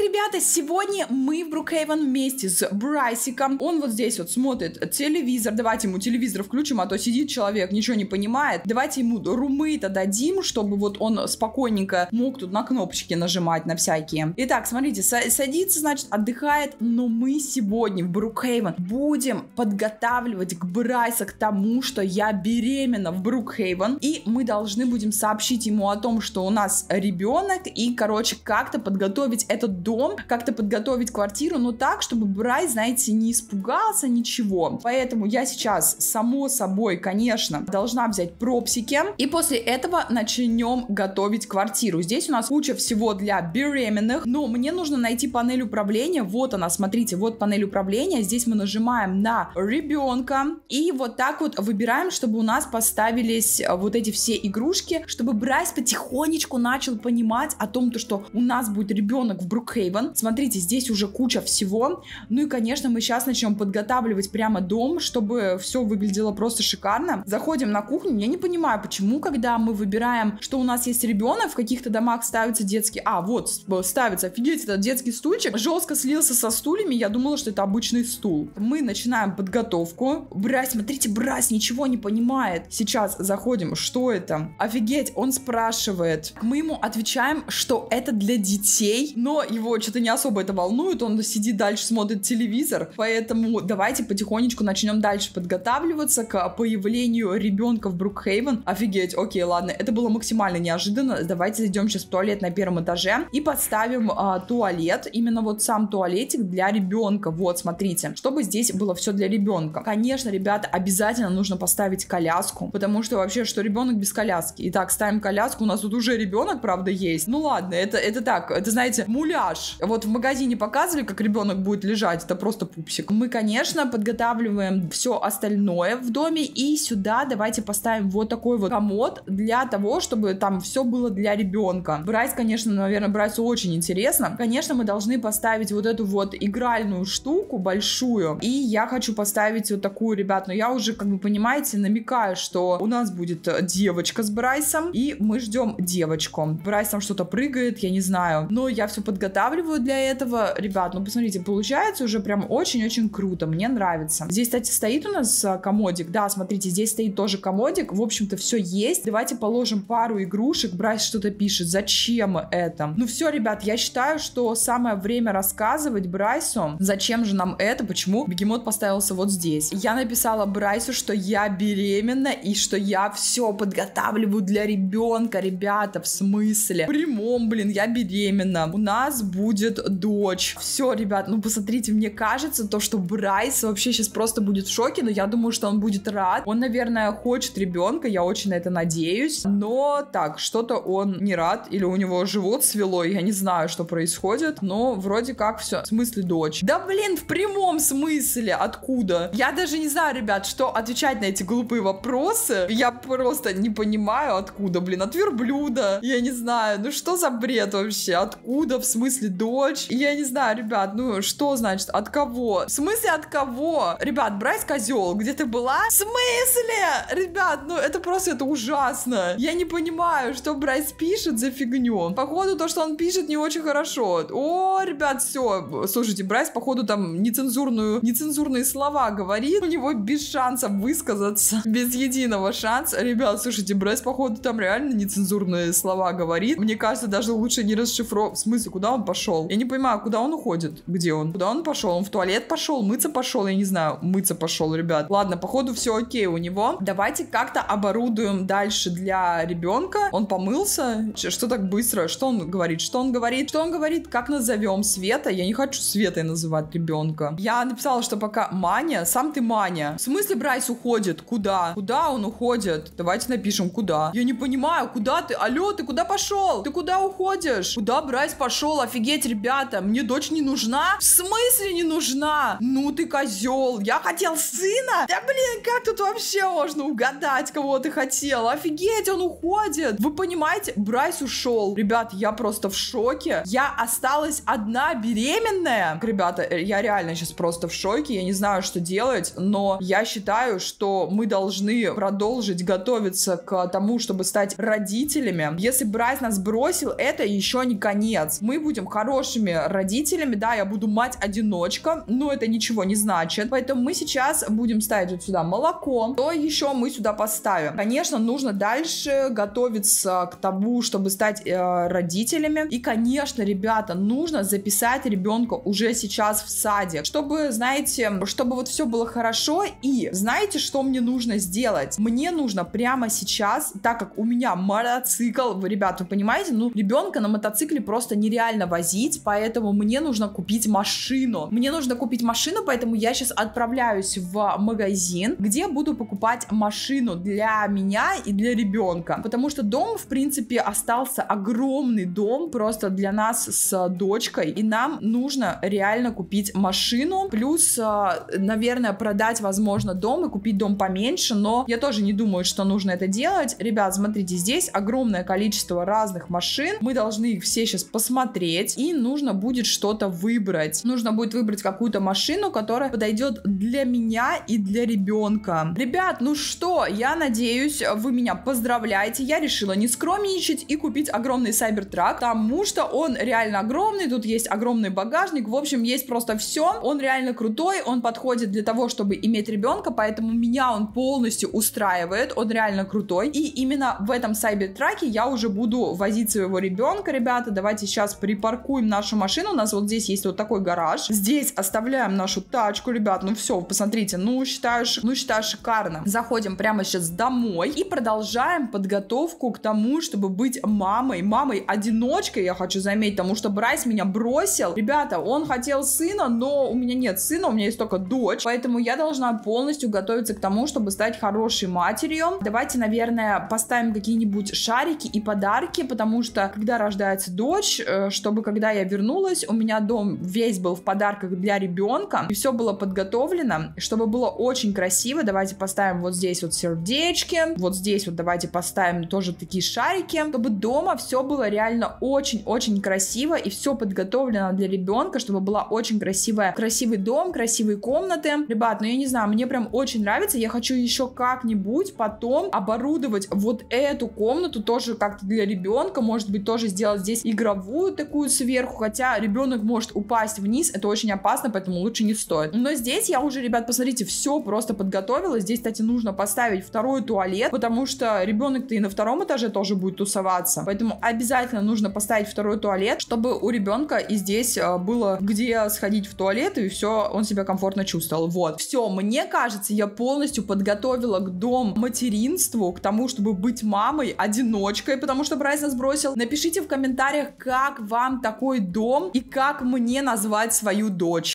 Ребята, сегодня мы в Брукхейвен вместе с Брайсиком. Он вот здесь вот смотрит телевизор. Давайте ему телевизор включим, а то сидит человек, ничего не понимает. Давайте ему румы-то дадим, чтобы вот он спокойненько мог тут на кнопочки нажимать на всякие. Итак, смотрите, садится, значит, отдыхает. Но мы сегодня в Брукхейвен будем подготавливать к Брайса к тому, что я беременна в Брукхейвен. И мы должны будем сообщить ему о том, что у нас ребенок. И, короче, как-то подготовить этот дом, как-то подготовить квартиру, но так, чтобы Брайс, знаете, не испугался ничего. Поэтому я сейчас, само собой, конечно, должна взять пропсики. И после этого начнем готовить квартиру. Здесь у нас куча всего для беременных, но мне нужно найти панель управления. Вот она, смотрите, вот панель управления. Здесь мы нажимаем на ребенка и вот так вот выбираем, чтобы у нас поставились э, вот эти все игрушки, чтобы Брайс потихонечку начал понимать о том, то, что у нас будет ребенок в Брукхейвен. Смотрите, здесь уже куча всего. Ну и, конечно, мы сейчас начнем подготавливать прямо дом, чтобы все выглядело просто шикарно. Заходим на кухню. Я не понимаю, почему, когда мы выбираем, что у нас есть ребенок, в каких-то домах ставится детский... А, вот, ставится, офигеть, этот детский стульчик. Жестко слился со стульями. Я думала, что это обычный стул. Мы начинаем подготовку. Брась, смотрите, Брась ничего не понимает. Сейчас заходим. Что это? Офигеть, он спрашивает. Мы ему отвечаем, что это для детей, но его что-то не особо это волнует. Он сидит дальше, смотрит телевизор. Поэтому давайте потихонечку начнем дальше подготавливаться к появлению ребенка в Брукхейвен. Офигеть, окей, ладно. Это было максимально неожиданно. Давайте зайдем сейчас в туалет на первом этаже и подставим а, туалет. Именно вот сам туалетик для ребенка. Вот, смотрите. Чтобы здесь было все для ребенка. Конечно, ребята, обязательно нужно поставить коляску. Потому что вообще, что ребенок без коляски. Итак, ставим коляску. У нас тут уже ребенок, правда, есть. Ну ладно, это, это так. Это, знаете, муляж. Вот в магазине показывали, как ребенок будет лежать. Это просто пупсик. Мы, конечно, подготавливаем все остальное в доме. И сюда давайте поставим вот такой вот комод для того, чтобы там все было для ребенка. Брать, конечно, наверное, Брайсу очень интересно. Конечно, мы должны поставить вот эту вот игральную штуку большую. И я хочу поставить вот такую, ребят, но я уже, как вы понимаете, намекаю, что у нас будет девочка с Брайсом, и мы ждем девочку. Брайс там что-то прыгает, я не знаю. Но я все подготавливаю для этого. Ребят, ну посмотрите, получается уже прям очень-очень круто. Мне нравится. Здесь, кстати, стоит у нас а, комодик. Да, смотрите, здесь стоит тоже комодик. В общем-то, все есть. Давайте положим пару игрушек. Брайс что-то пишет. Зачем это? Ну все, ребят, я считаю, что самое время рассказывать Брайсу, зачем же нам это, почему бегемот поставился вот здесь. Я написала Брайсу, что я беременна и что я все подготавливаю для ребенка, ребята, в смысле? Прямом, блин, я беременна. У нас будет дочь. Все, ребят, ну посмотрите, мне кажется, то, что Брайс вообще сейчас просто будет в шоке, но я думаю, что он будет рад. Он, наверное, хочет ребенка, я очень на это надеюсь. Но так, что-то он не рад, или у него живот свело, я не знаю, что происходит, но вроде как все. В смысле дочь? Да блин, в прямом смысле, откуда? Я даже не знаю, ребят, что отвечать на эти глупые вопросы. Я просто не понимаю, откуда, блин, от верблюда. Я не знаю, ну что за бред вообще? Откуда, в смысле дочь? Я не знаю, ребят, ну что значит, от кого? В смысле от кого? Ребят, Брайс козел, где ты была? В смысле? Ребят, ну это просто, это ужасно. Я не понимаю, что Брайс пишет за фигню. Походу, то, что он пишет, не очень хорошо. О, ребят, все. Слушайте, Брайс, походу, там нецензурную, нецензурные слова говорит. У него без шанса высказаться. Без единого шанса. Ребят, слушайте, Брайс, походу, там реально нецензурные слова говорит. Мне кажется, даже лучше не расшифровать. В смысле, куда он пошел? Я не понимаю, куда он уходит? Где он? Куда он пошел? Он в туалет пошел? Мыться пошел? Я не знаю. Мыться пошел, ребят. Ладно, походу, все окей у него. Давайте как-то оборудуем дальше для ребенка. Он помылся. Что так быстро? Что он говорит? Что он говорит? Что он говорит? Как назовем Света? Я не хочу Светой называть ребенка. Я написала, что пока Маня. Сам ты Маня. В смысле Брайс уходит? Куда? Куда он уходит? Давайте напишем, куда. Я не понимаю, куда ты? Алло, ты куда пошел? Ты куда уходишь? Куда Брайс пошел? Офигеть, ребята, мне дочь не нужна? В смысле не нужна? Ну ты козел. Я хотел сына? Да блин, как тут вообще можно угадать, кого ты хотел? Офигеть, он уходит. Вы понимаете, Брайс ушел. Ребят, я просто в шоке. Я осталась одна беременная. Ребята, э, я реально сейчас просто в шоке. Я не знаю, что делать, но я считаю, что мы должны продолжить готовиться к тому, чтобы стать родителями. Если Брайс нас бросил, это еще не конец. Мы будем хорошими родителями, да, я буду мать-одиночка, но это ничего не значит. Поэтому мы сейчас будем ставить вот сюда молоко. То еще мы сюда поставим? Конечно, нужно дальше готовиться к тому, чтобы стать э, родителями. И, конечно, ребята, нужно записать ребенка уже сейчас в садик, чтобы, знаете, чтобы вот все было хорошо. И знаете, что мне нужно сделать? Мне нужно прямо сейчас, так как у меня мотоцикл, вы, ребят, вы понимаете, ну, ребенка на мотоцикле просто нереально возить, поэтому мне нужно купить машину. Мне нужно купить машину, поэтому я сейчас отправляюсь в магазин, где буду покупать машину для меня и для ребенка, потому что дом, в принципе, остался огромный дом просто для нас с дочкой, и нам нужно реально купить машину, плюс, а, наверное, продать, возможно, дом и купить дом поменьше, но я тоже не думаю, что нужно это делать. Ребят, смотрите, здесь огромное количество разных машин, мы должны их все сейчас посмотреть, и нужно будет что-то выбрать. Нужно будет выбрать какую-то машину, которая подойдет для меня и для ребенка. Ребят, ну что, я надеюсь, вы меня поздравляете. Я решила не скромничать и купить огромный Cybertruck, потому что он реально огромный, тут есть огромный багажник, в общем, есть просто все. Он реально крутой, он подходит для того, чтобы иметь ребенка, поэтому меня он полностью устраивает, он реально крутой. И именно в этом Cybertruck я уже буду возить своего ребенка, ребята. Давайте сейчас припаркуем нашу машину. У нас вот здесь есть вот такой гараж. Здесь оставляем нашу тачку, ребят. Ну все, посмотрите, ну считаю, ну считаю шикарно. Заходим прямо сейчас домой и продолжаем подготовку к тому, чтобы быть мамой. Мамой-одиночкой, я хочу заметить, потому что Брайс меня бросил. Ребята, он хотел сына, но у меня нет сына, у меня есть только дочь. Поэтому я должна полностью готовиться к тому, чтобы стать хорошей матерью. Давайте, наверное, поставим какие-нибудь шарики и подарки, потому что когда рождается дочь, э, чтобы когда я вернулась, у меня дом весь был в подарках для ребенка, и все было подготовлено, чтобы было очень красиво. Давайте поставим вот здесь вот сердечки, вот здесь вот давайте поставим тоже такие шарики, чтобы дома все было реально очень-очень красиво и все подготовлено для ребенка, чтобы была очень красивая, красивый дом, красивые комнаты. Ребят, ну я не знаю, мне прям очень нравится, я хочу еще как-нибудь потом оборудовать вот эту комнату тоже как-то для ребенка, может быть тоже сделать здесь игровую такую сверху, хотя ребенок может упасть вниз, это очень опасно, поэтому лучше не стоит. Но здесь я уже, ребят, посмотрите, все просто подготовила, здесь, кстати, нужно поставить второй туалет, потому что ребенок-то и на втором этаже тоже будет тусоваться, поэтому обязательно нужно поставить второй туалет, чтобы у ребенка и здесь э, было где сходить в туалет, и все, он себя комфортно чувствовал. Вот. Все, мне кажется, я полностью подготовила к дом материнству, к тому, чтобы быть мамой, одиночкой, потому что Брайс нас бросил. Напишите в комментариях, как вам такой дом и как мне назвать свою дочь.